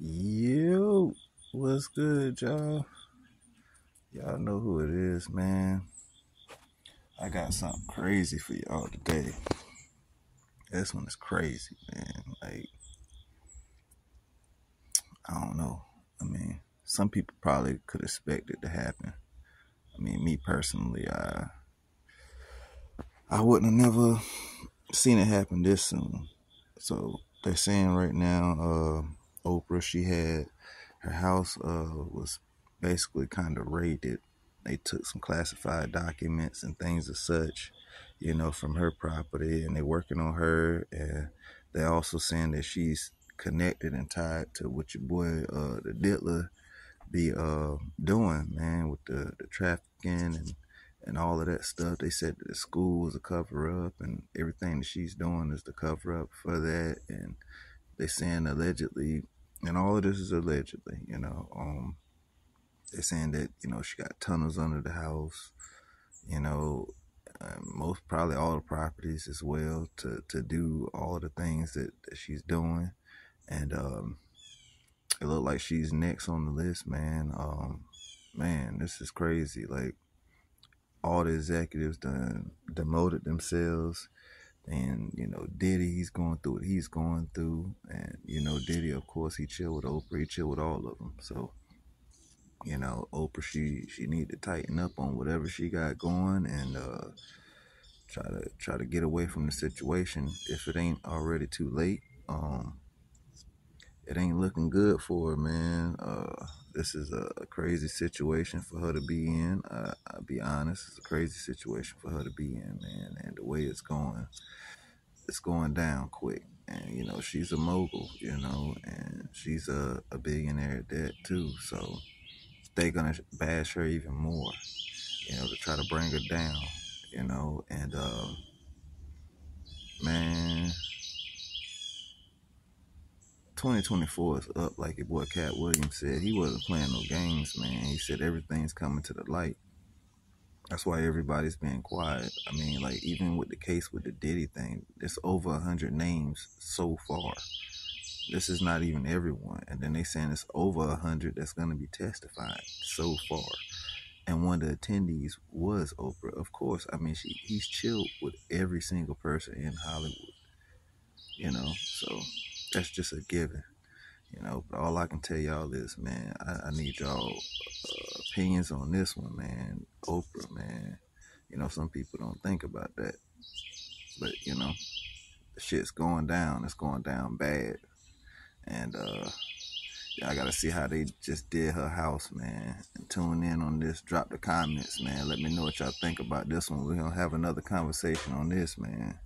Yo, what's good, y'all? Y'all know who it is, man. I got something crazy for y'all today. This one is crazy, man. Like, I don't know. I mean, some people probably could expect it to happen. I mean, me personally, I I wouldn't have never seen it happen this soon. So they're saying right now, uh, Oprah, she had her house uh, was basically kind of raided. They took some classified documents and things of such, you know, from her property, and they're working on her. And they're also saying that she's connected and tied to what your boy, uh, the Diddler, be uh, doing, man, with the, the trafficking and and all of that stuff. They said that the school was a cover up, and everything that she's doing is the cover up for that. And they saying allegedly, and all of this is allegedly, you know. Um, they're saying that you know she got tunnels under the house, you know, most probably all the properties as well to to do all the things that, that she's doing, and um, it looked like she's next on the list, man. Um, man, this is crazy. Like all the executives done demoted themselves and you know Diddy, he's going through what he's going through, and you know Diddy, of course, he chill with Oprah, he chill with all of them. So, you know, Oprah, she she need to tighten up on whatever she got going, and uh, try to try to get away from the situation if it ain't already too late. Um, it ain't looking good for her, man. Uh, this is a, crazy situation for her to be in. Uh, I'll be honest, it's a crazy situation for her to be in, man. And the way it's going, it's going down quick. And you know, she's a mogul, you know, and she's a, a billionaire at that too. So they're gonna bash her even more, you know, to try to bring her down, you know, and uh, man 2024 is up, like your boy Katt Williams said. He wasn't playing no games, man. He said everything's coming to the light. That's why everybody's being quiet. I mean, like even with the case with the Diddy thing, there's over a hundred names so far. This is not even everyone, and then they saying it's over a hundred that's gonna be testified so far. And one of the attendees was Oprah. Of course, I mean, she he's chilled with every single person in Hollywood. You know, so that's just a given. You know, but all I can tell y'all is, man, I, I need y'all uh, opinions on this one, man. Oprah, man. You know, some people don't think about that, but you know, shit's going down. It's going down bad, and uh, y'all gotta see how they just did her house, man. And tune in on this. Drop the comments, man. Let me know what y'all think about this one. We're gonna have another conversation on this, man.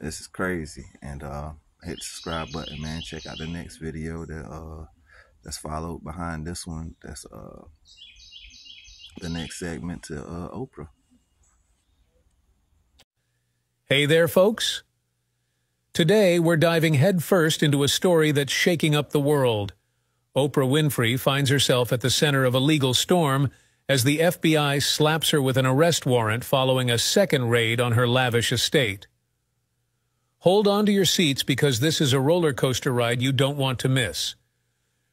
This is crazy, and uh hit the subscribe button, man. Check out the next video that uh that's followed behind this one. That's uh the next segment to uh Oprah. Hey there, folks. Today, we're diving headfirst into a story that's shaking up the world. Oprah Winfrey finds herself at the center of a legal storm as the FBI slaps her with an arrest warrant following a second raid on her lavish estate. Hold on to your seats because this is a roller coaster ride you don't want to miss.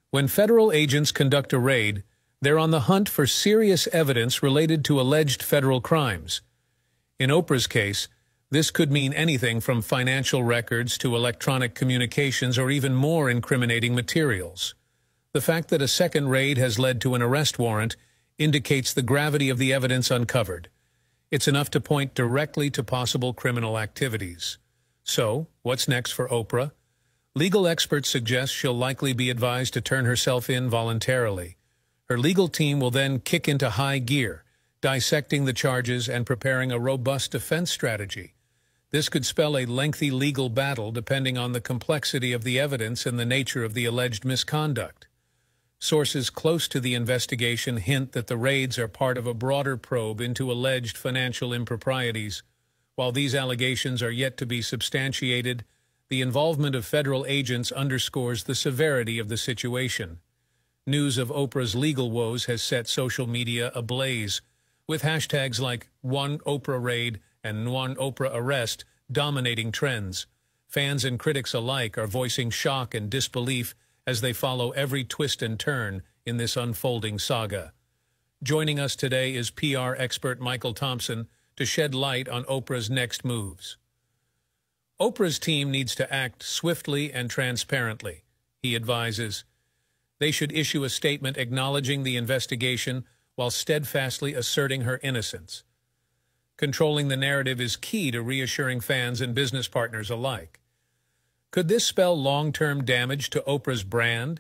When federal agents conduct a raid, they're on the hunt for serious evidence related to alleged federal crimes. In Oprah's case, this could mean anything from financial records to electronic communications or even more incriminating materials. The fact that a second raid has led to an arrest warrant indicates the gravity of the evidence uncovered. It's enough to point directly to possible criminal activities. So, what's next for Oprah? Legal experts suggest she'll likely be advised to turn herself in voluntarily. Her legal team will then kick into high gear, dissecting the charges and preparing a robust defense strategy. This could spell a lengthy legal battle depending on the complexity of the evidence and the nature of the alleged misconduct. Sources close to the investigation hint that the raids are part of a broader probe into alleged financial improprieties while these allegations are yet to be substantiated, the involvement of federal agents underscores the severity of the situation. News of Oprah's legal woes has set social media ablaze, with hashtags like One Oprah Raid and One Oprah Arrest dominating trends. Fans and critics alike are voicing shock and disbelief as they follow every twist and turn in this unfolding saga. Joining us today is PR expert Michael Thompson to shed light on Oprah's next moves. Oprah's team needs to act swiftly and transparently, he advises. They should issue a statement acknowledging the investigation while steadfastly asserting her innocence. Controlling the narrative is key to reassuring fans and business partners alike. Could this spell long-term damage to Oprah's brand?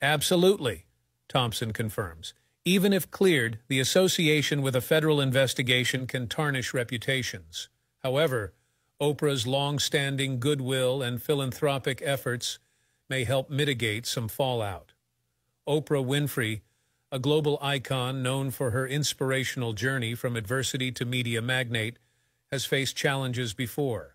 Absolutely, Thompson confirms. Even if cleared, the association with a federal investigation can tarnish reputations. However, Oprah's long-standing goodwill and philanthropic efforts may help mitigate some fallout. Oprah Winfrey, a global icon known for her inspirational journey from adversity to media magnate, has faced challenges before.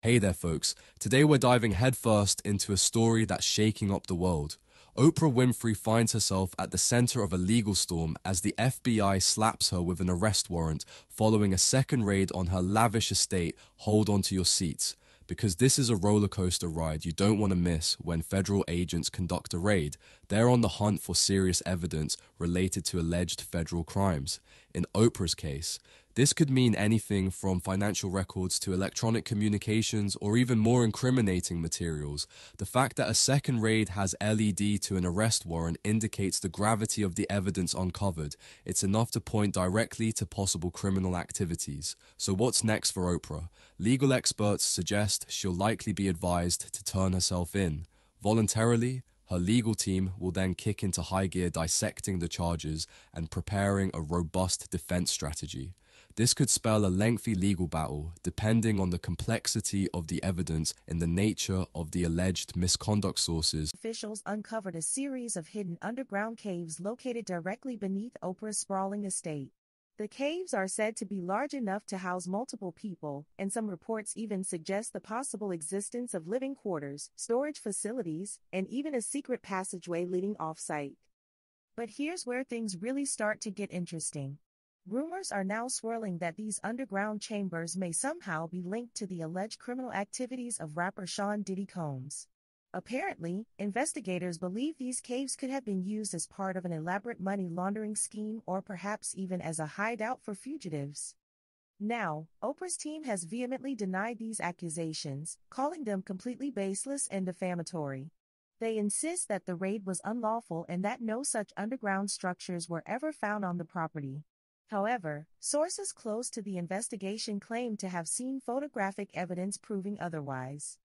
Hey there, folks. Today we're diving headfirst into a story that's shaking up the world. Oprah Winfrey finds herself at the center of a legal storm as the FBI slaps her with an arrest warrant following a second raid on her lavish estate. Hold on to your seats. Because this is a roller coaster ride you don't want to miss when federal agents conduct a raid. They're on the hunt for serious evidence related to alleged federal crimes. In Oprah's case, this could mean anything from financial records to electronic communications or even more incriminating materials. The fact that a second raid has led to an arrest warrant indicates the gravity of the evidence uncovered. It's enough to point directly to possible criminal activities. So what's next for Oprah? Legal experts suggest she'll likely be advised to turn herself in. Voluntarily, her legal team will then kick into high gear dissecting the charges and preparing a robust defense strategy. This could spell a lengthy legal battle, depending on the complexity of the evidence and the nature of the alleged misconduct sources. Officials uncovered a series of hidden underground caves located directly beneath Oprah's sprawling estate. The caves are said to be large enough to house multiple people, and some reports even suggest the possible existence of living quarters, storage facilities, and even a secret passageway leading off-site. But here's where things really start to get interesting. Rumors are now swirling that these underground chambers may somehow be linked to the alleged criminal activities of rapper Sean Diddy Combs. Apparently, investigators believe these caves could have been used as part of an elaborate money laundering scheme or perhaps even as a hideout for fugitives. Now, Oprah's team has vehemently denied these accusations, calling them completely baseless and defamatory. They insist that the raid was unlawful and that no such underground structures were ever found on the property. However, sources close to the investigation claim to have seen photographic evidence proving otherwise.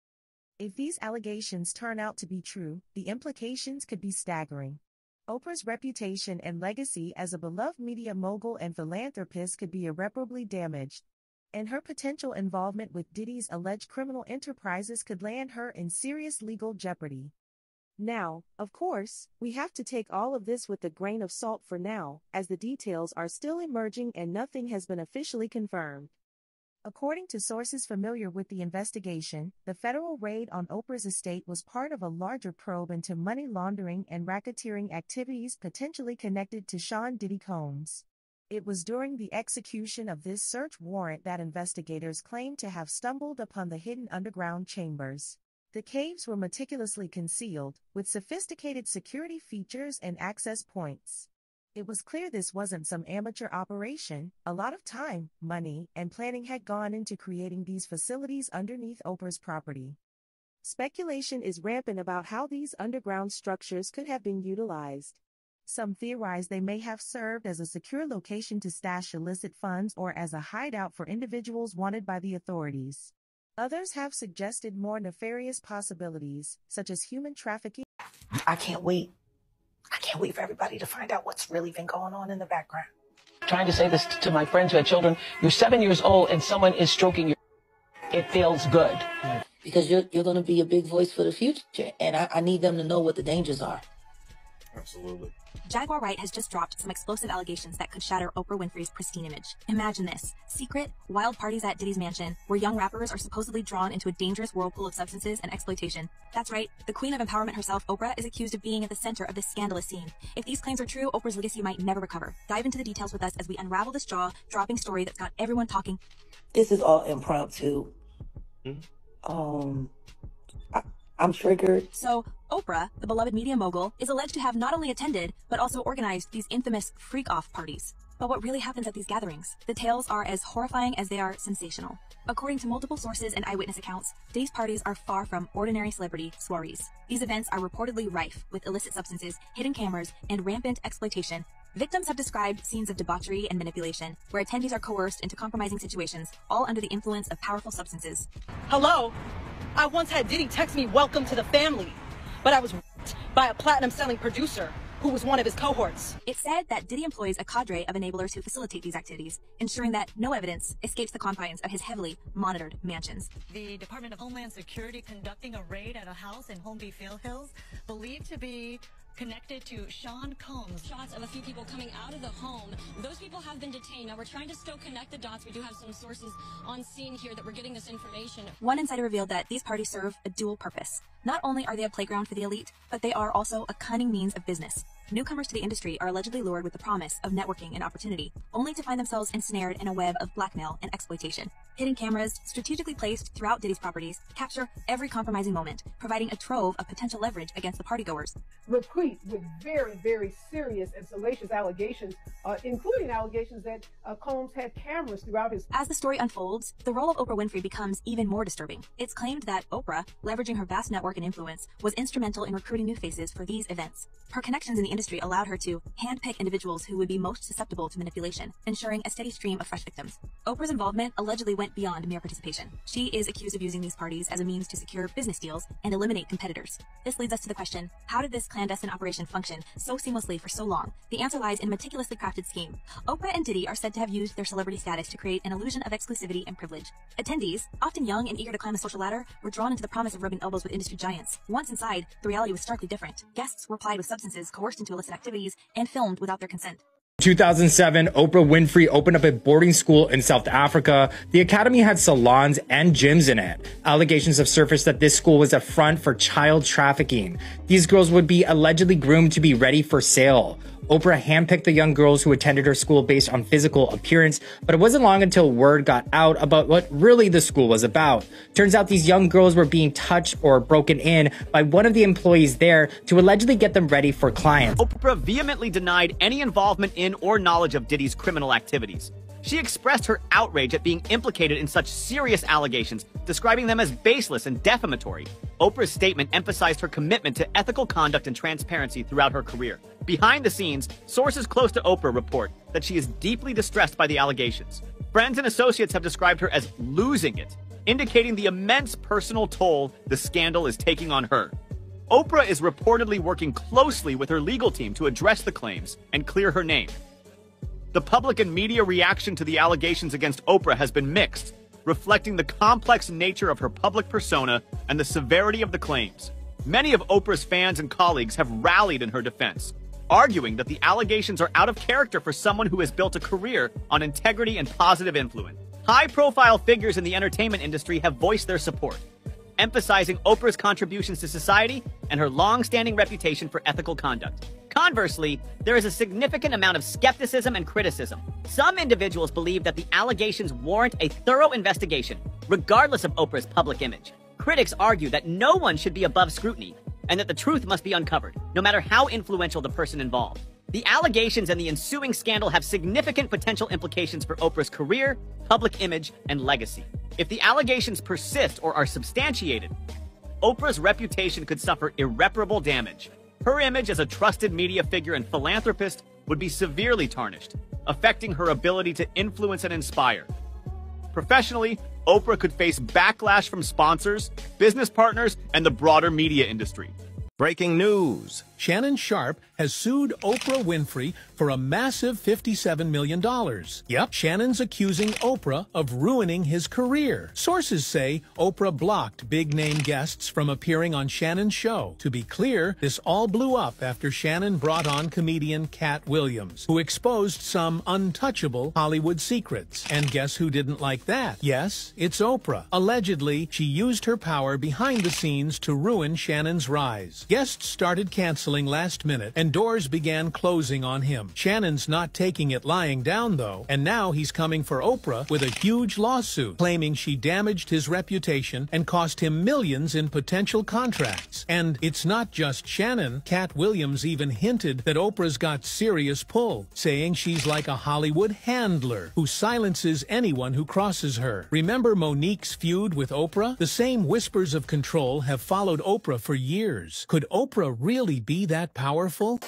If these allegations turn out to be true, the implications could be staggering. Oprah's reputation and legacy as a beloved media mogul and philanthropist could be irreparably damaged, and her potential involvement with Diddy's alleged criminal enterprises could land her in serious legal jeopardy. Now, of course, we have to take all of this with a grain of salt for now, as the details are still emerging and nothing has been officially confirmed. According to sources familiar with the investigation, the federal raid on Oprah's estate was part of a larger probe into money laundering and racketeering activities potentially connected to Sean Diddy Combs. It was during the execution of this search warrant that investigators claimed to have stumbled upon the hidden underground chambers. The caves were meticulously concealed, with sophisticated security features and access points. It was clear this wasn't some amateur operation. A lot of time, money, and planning had gone into creating these facilities underneath Oprah's property. Speculation is rampant about how these underground structures could have been utilized. Some theorize they may have served as a secure location to stash illicit funds or as a hideout for individuals wanted by the authorities. Others have suggested more nefarious possibilities, such as human trafficking. I can't wait. I can't wait for everybody to find out what's really been going on in the background. Trying to say this to my friends who had children. You're seven years old and someone is stroking your. It feels good. Because you're, you're going to be a big voice for the future. And I, I need them to know what the dangers are. Absolutely. Jaguar Wright has just dropped some explosive allegations that could shatter Oprah Winfrey's pristine image. Imagine this. Secret, wild parties at Diddy's mansion, where young rappers are supposedly drawn into a dangerous whirlpool of substances and exploitation. That's right, the queen of empowerment herself, Oprah, is accused of being at the center of this scandalous scene. If these claims are true, Oprah's legacy might never recover. Dive into the details with us as we unravel this jaw-dropping story that's got everyone talking. This is all impromptu. Mm -hmm. Um, I, I'm triggered. So, Oprah, the beloved media mogul, is alleged to have not only attended, but also organized these infamous freak off parties. But what really happens at these gatherings? The tales are as horrifying as they are sensational. According to multiple sources and eyewitness accounts, these parties are far from ordinary celebrity soirees. These events are reportedly rife with illicit substances, hidden cameras, and rampant exploitation. Victims have described scenes of debauchery and manipulation, where attendees are coerced into compromising situations, all under the influence of powerful substances. Hello? I once had Diddy text me, welcome to the family, but I was by a platinum selling producer who was one of his cohorts. It said that Diddy employs a cadre of enablers who facilitate these activities, ensuring that no evidence escapes the confines of his heavily monitored mansions. The Department of Homeland Security conducting a raid at a house in Holmby Field Hills, believed to be connected to Sean Combs. Shots of a few people coming out of the home. Those people have been detained. Now we're trying to still connect the dots. We do have some sources on scene here that we're getting this information. One insider revealed that these parties serve a dual purpose. Not only are they a playground for the elite, but they are also a cunning means of business. Newcomers to the industry are allegedly lured with the promise of networking and opportunity, only to find themselves ensnared in a web of blackmail and exploitation. Hidden cameras, strategically placed throughout Diddy's properties, capture every compromising moment, providing a trove of potential leverage against the partygoers. Replete with very, very serious and salacious allegations, uh, including allegations that uh, Combs had cameras throughout his. As the story unfolds, the role of Oprah Winfrey becomes even more disturbing. It's claimed that Oprah, leveraging her vast network and influence, was instrumental in recruiting new faces for these events. Her connections in the industry allowed her to handpick individuals who would be most susceptible to manipulation, ensuring a steady stream of fresh victims. Oprah's involvement allegedly went beyond mere participation. She is accused of using these parties as a means to secure business deals and eliminate competitors. This leads us to the question, how did this clandestine operation function so seamlessly for so long? The answer lies in a meticulously crafted scheme. Oprah and Diddy are said to have used their celebrity status to create an illusion of exclusivity and privilege. Attendees, often young and eager to climb the social ladder, were drawn into the promise of rubbing elbows with industry giants. Once inside, the reality was starkly different. Guests were plied with substances, coerced into illicit activities, and filmed without their consent. 2007, Oprah Winfrey opened up a boarding school in South Africa. The academy had salons and gyms in it. Allegations have surfaced that this school was a front for child trafficking. These girls would be allegedly groomed to be ready for sale. Oprah handpicked the young girls who attended her school based on physical appearance, but it wasn't long until word got out about what really the school was about. Turns out these young girls were being touched or broken in by one of the employees there to allegedly get them ready for clients. Oprah vehemently denied any involvement in or knowledge of Diddy's criminal activities. She expressed her outrage at being implicated in such serious allegations, describing them as baseless and defamatory. Oprah's statement emphasized her commitment to ethical conduct and transparency throughout her career. Behind the scenes, sources close to Oprah report that she is deeply distressed by the allegations. Friends and associates have described her as losing it, indicating the immense personal toll the scandal is taking on her. Oprah is reportedly working closely with her legal team to address the claims and clear her name. The public and media reaction to the allegations against Oprah has been mixed, reflecting the complex nature of her public persona and the severity of the claims. Many of Oprah's fans and colleagues have rallied in her defense, arguing that the allegations are out of character for someone who has built a career on integrity and positive influence. High profile figures in the entertainment industry have voiced their support, emphasizing Oprah's contributions to society and her long standing reputation for ethical conduct. Conversely, there is a significant amount of skepticism and criticism. Some individuals believe that the allegations warrant a thorough investigation, regardless of Oprah's public image. Critics argue that no one should be above scrutiny, and that the truth must be uncovered, no matter how influential the person involved. The allegations and the ensuing scandal have significant potential implications for Oprah's career, public image, and legacy. If the allegations persist or are substantiated, Oprah's reputation could suffer irreparable damage. Her image as a trusted media figure and philanthropist would be severely tarnished, affecting her ability to influence and inspire. Professionally, Oprah could face backlash from sponsors, business partners, and the broader media industry. Breaking news. Shannon Sharpe has sued Oprah Winfrey for a massive $57 million. Yep, Shannon's accusing Oprah of ruining his career. Sources say Oprah blocked big-name guests from appearing on Shannon's show. To be clear, this all blew up after Shannon brought on comedian Katt Williams, who exposed some untouchable Hollywood secrets. And guess who didn't like that? Yes, it's Oprah. Allegedly, she used her power behind the scenes to ruin Shannon's rise. Guests started canceling last minute, and doors began closing on him. Shannon's not taking it lying down, though, and now he's coming for Oprah with a huge lawsuit, claiming she damaged his reputation and cost him millions in potential contracts. And it's not just Shannon. Katt Williams even hinted that Oprah's got serious pull, saying she's like a Hollywood handler who silences anyone who crosses her. Remember Mo'Nique's feud with Oprah? The same whispers of control have followed Oprah for years. Could Oprah really be that powerful?